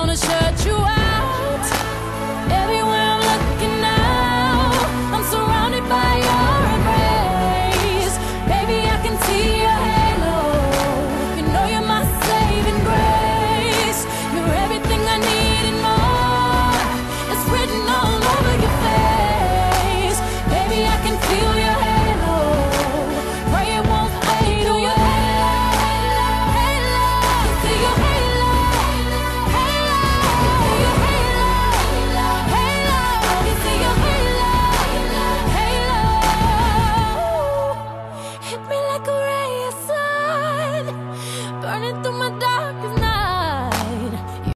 on a shirt hit me like a ray of sun, burning through my darkest night.